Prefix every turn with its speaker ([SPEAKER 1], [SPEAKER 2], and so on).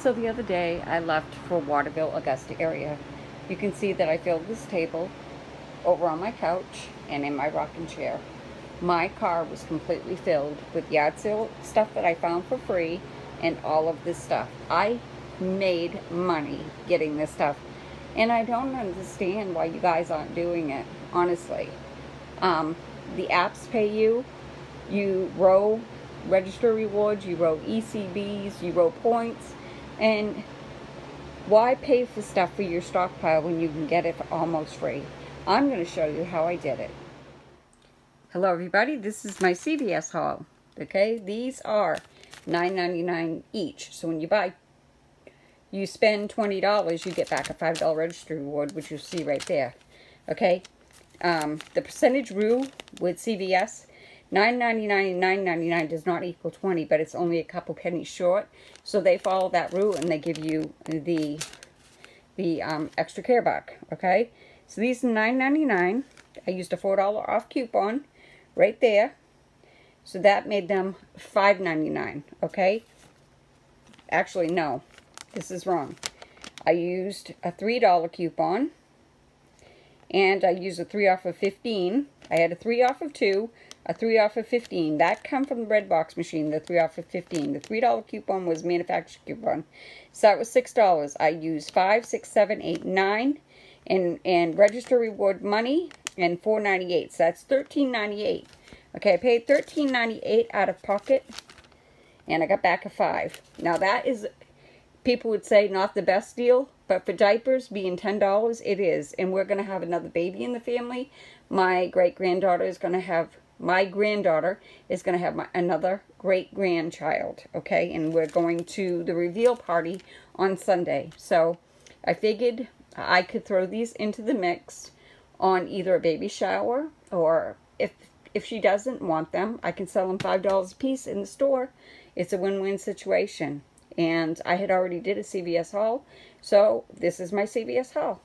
[SPEAKER 1] So the other day I left for Waterville, Augusta area. You can see that I filled this table over on my couch and in my rocking chair. My car was completely filled with yard sale stuff that I found for free and all of this stuff. I made money getting this stuff. And I don't understand why you guys aren't doing it, honestly. Um, the apps pay you. You row register rewards, you row ECBs, you row points. And why pay for stuff for your stockpile when you can get it almost free? I'm going to show you how I did it. Hello everybody, this is my CVS haul. Okay, these are $9.99 each. So when you buy, you spend $20, you get back a $5 registry reward, which you'll see right there. Okay, um, the percentage rule with CVS, $9.99 and $9.99 does not equal 20 but it's only a couple pennies short. So they follow that rule and they give you the the um, extra care buck, okay? So these are $9.99. I used a $4 off coupon right there. So that made them $5.99, okay? Actually, no. This is wrong. I used a $3 coupon. And I used a 3 off of 15. I had a 3 off of 2, a 3 off of 15. That come from the red box machine, the 3 off of 15. The $3 coupon was manufacturer coupon. So that was $6. I used 5, 6, 7, 8, 9 and, and register reward money and 4.98. So that's 13.98. Okay, I paid 13.98 out of pocket and I got back a 5. Now that is, people would say not the best deal, but for diapers being $10, it is. And we're going to have another baby in the family. My great-granddaughter is going to have my granddaughter is going to have my, another great grandchild, okay? And we're going to the reveal party on Sunday. So I figured I could throw these into the mix on either a baby shower or if if she doesn't want them, I can sell them $5 a piece in the store. It's a win-win situation. And I had already did a CVS haul, so this is my CVS haul.